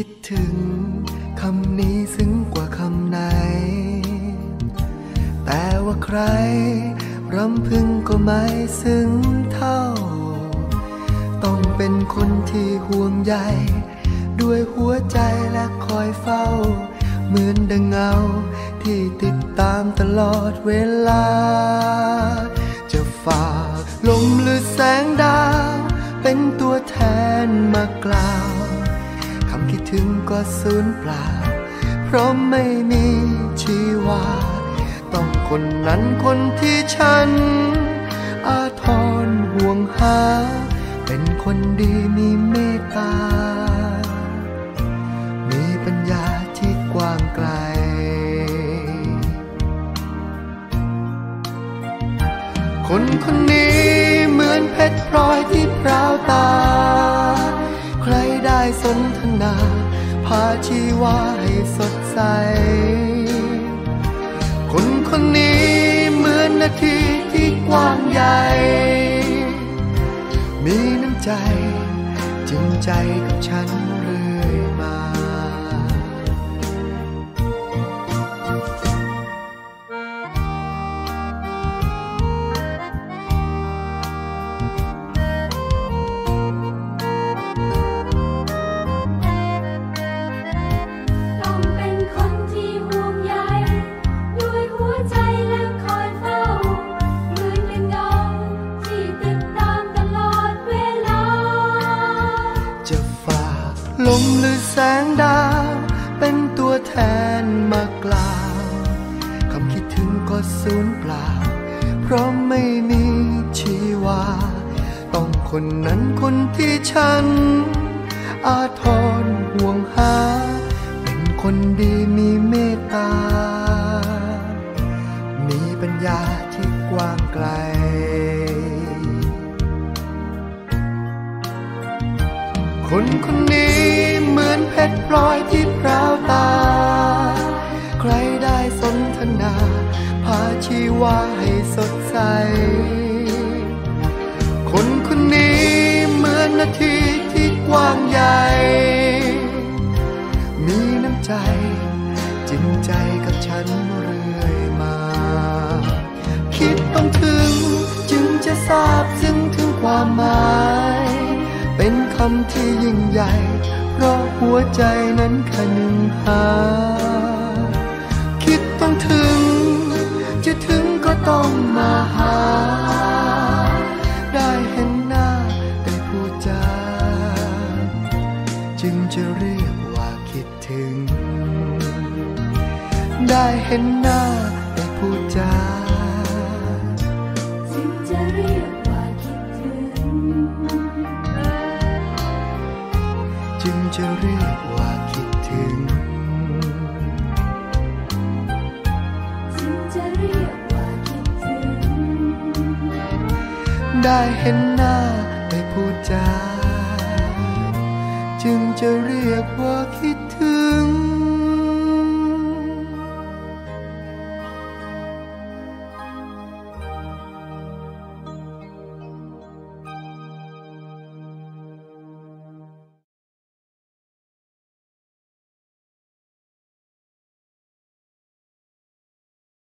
คิดถึง คำนี้ซึ้งกว่าคำไหน แต่ว่าใครรำพึงก็ไม่ซึ้งเท่า ต้องเป็นคนที่ห่วงใยด้วยหัวใจและคอยเฝ้า เหมือนดังเงาที่ติดตามตลอดเวลา จะฝากลมหรือแสงดาว เป็นตัวแทนมากล่าว ถึงก็สูญเปล่า เพราะไม่มีชีวา ต้องคนนั้นคนที่ฉัน อาทรห่วงหา เป็นคนดีมีเมตตา มีปัญญาที่กว้างไกล คนคนนี้เหมือนเพชรพลอยที่พราวตา ชีวาให้สดใส คนคนนี้เหมือนนาทีที่กว้างใหญ่ มีน้ำใจจริงใจกับฉันเรื่อยมา มหรือแสงดาว เป็นตัวแทนมากล่าวคำคิดถึงก็สูญเปล่า เพราะไม่มีชีวา ต้องคนนั้นคนที่ฉัน อาทรห่วงหา เป็นคนดีมี คนคนนี้เหมือนเพชรพลอยที่พราวตา ใครได้สนทนา พาชีวาให้สดใส คำที่ยิ่งใหญ่ เพราะหัวใจนั้นแค่หนึ่งหา คิดต้องถึง จะถึงก็ต้องมาหา ได้เห็นหน้าได้พูดจา จึงจะเรียกว่าคิดถึง ได้เห็นหน้าได้พูดจา จึงจะเรียกว่าคิดถึงจึงจะเรียกว่าคิดถึง ได้เห็นหน้าได้พูดจาจึงจะเรียกว่าคิดถึง